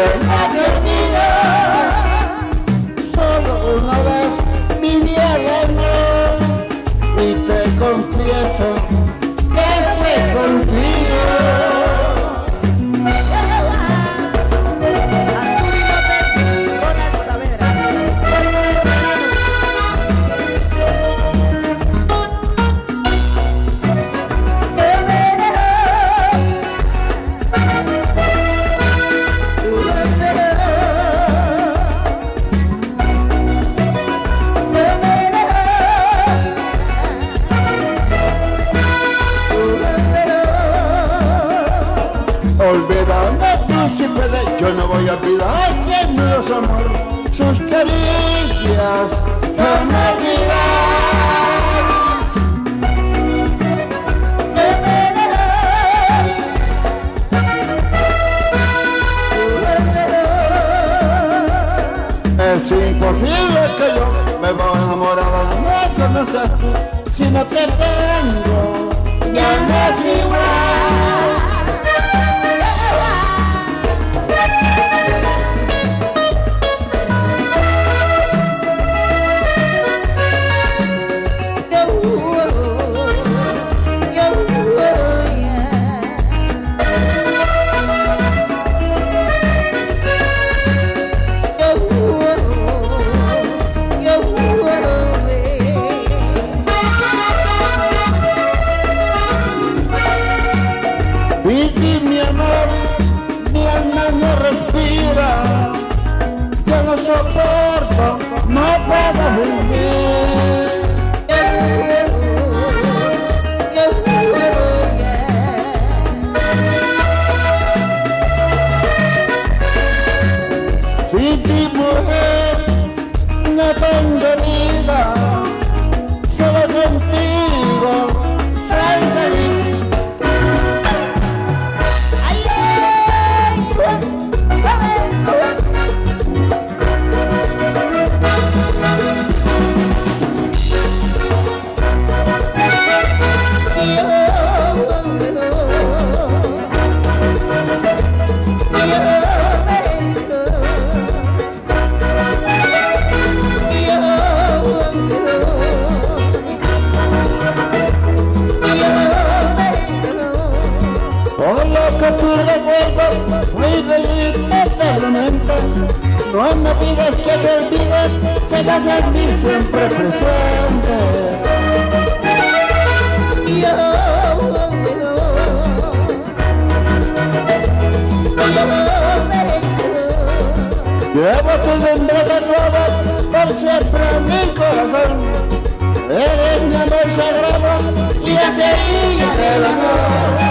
Yeah. si puede, yo no voy a olvidar menudos amor, sus caricias, no me olvidar. Es imposible que yo me voy enamorada no te pensaste, si no te tengo, ya no es igual. Llevo tu nombre nuevo por siempre en mi corazón. Eres mi amor sagrado y la semilla del amor.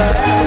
Yeah.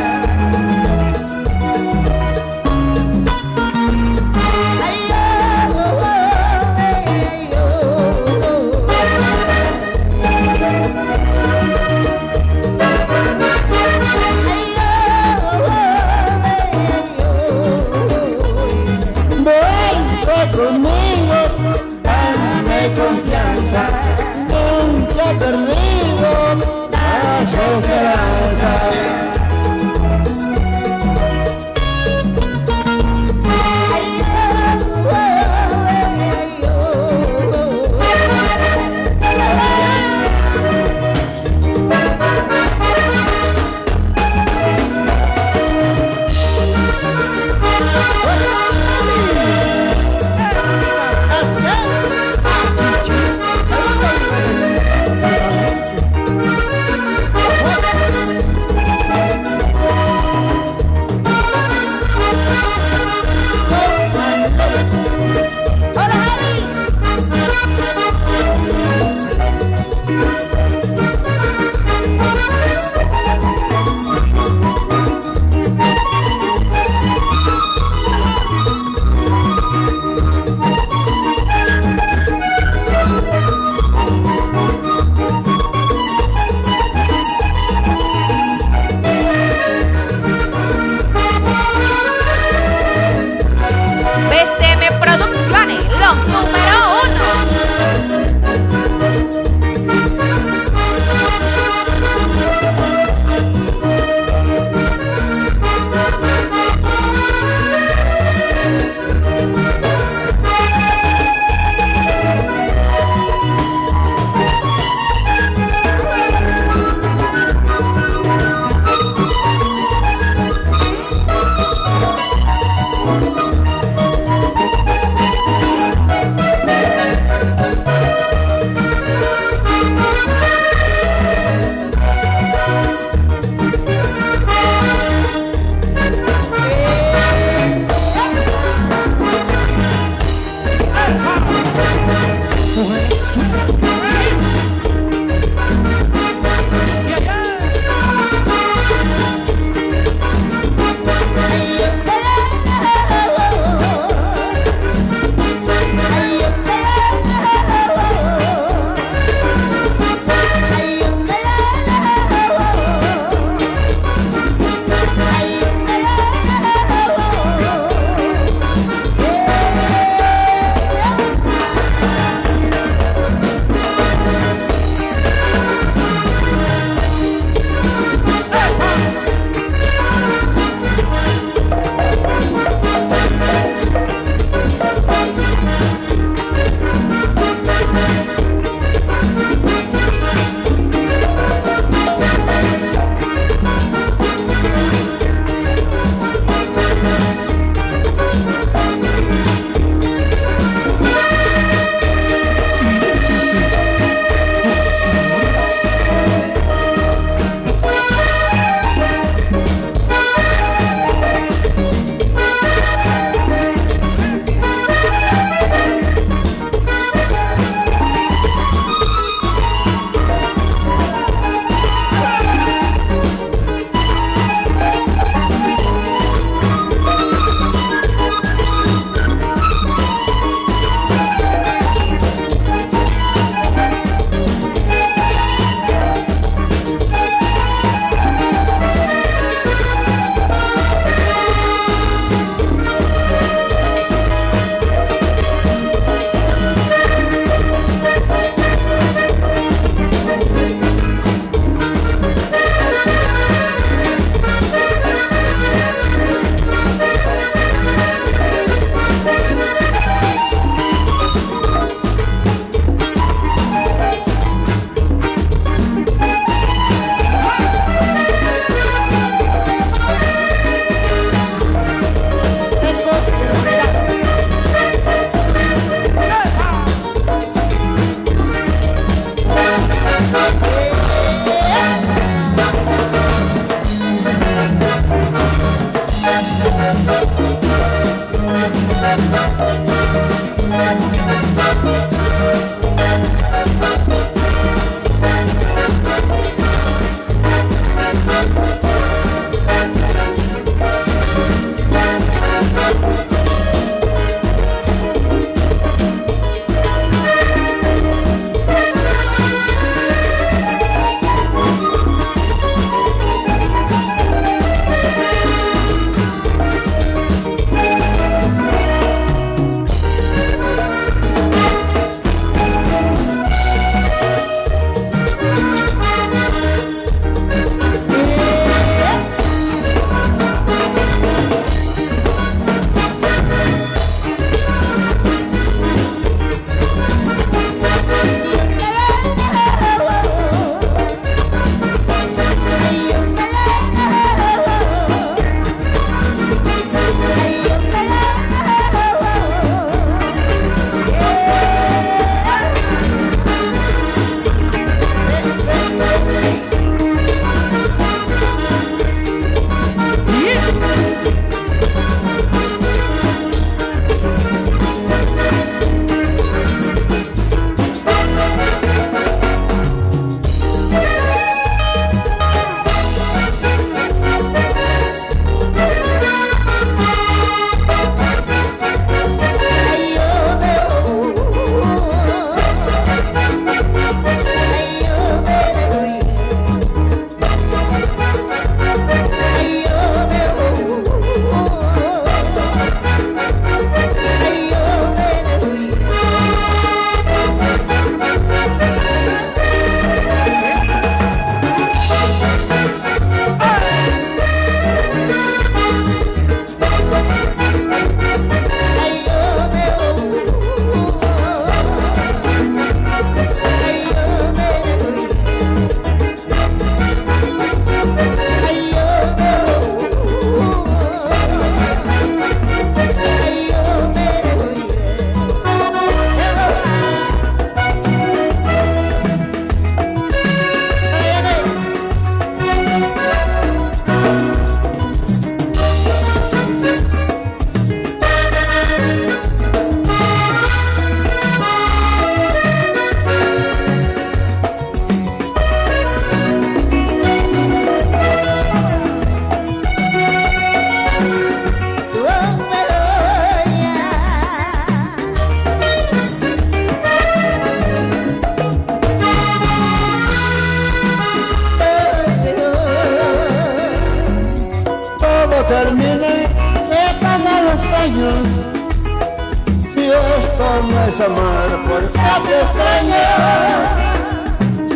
puedes amar porque te extrañé.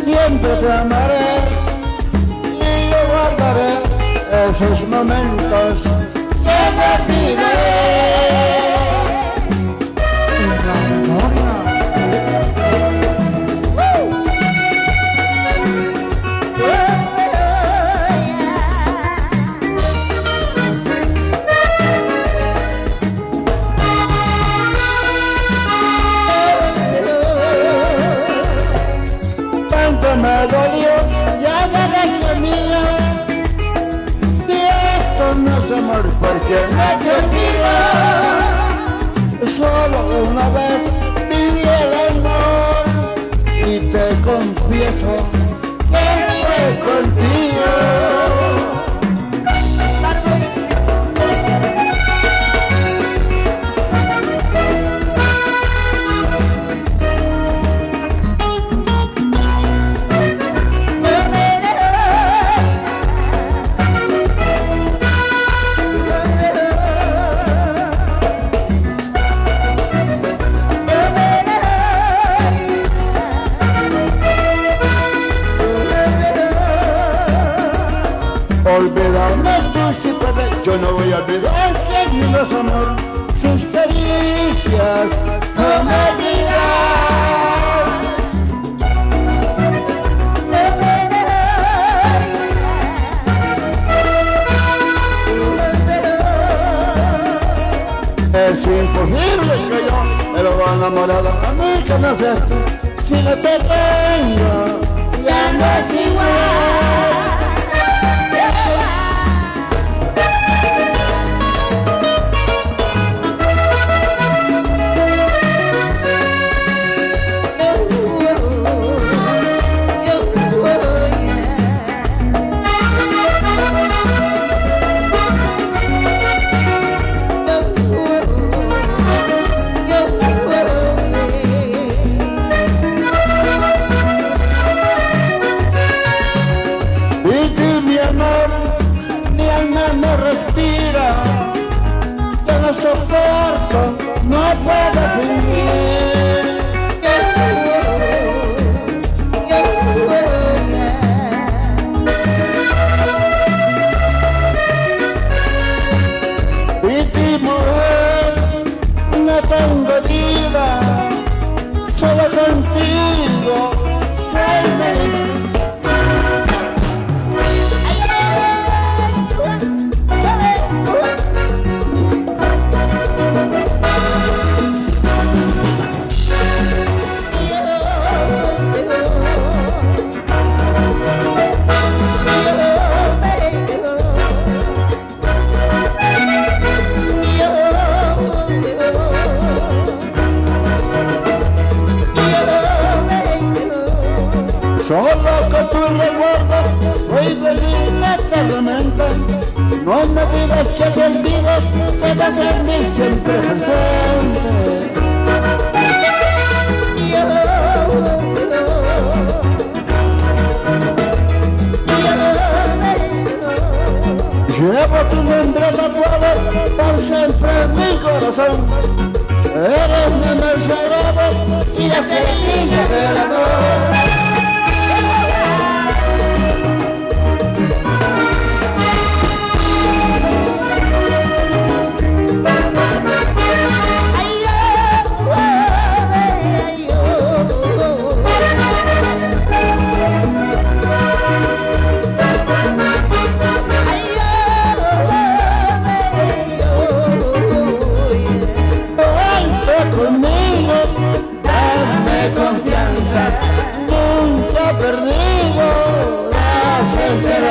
Siempre te amaré y yo guardaré esos momentos que te olvidaré. porque no se. Solo una vez viví el amor y te confieso que fue contigo. olvidarme tú si puedes, yo no voy a olvidar que mi amor, sus caricias, no me olvidar. Es imposible que yo me lo voy a a mí que no seas tú. Si no te tengo, ya no es igual. corazón. Eres mi mejor y la semilla del amor. Pantera.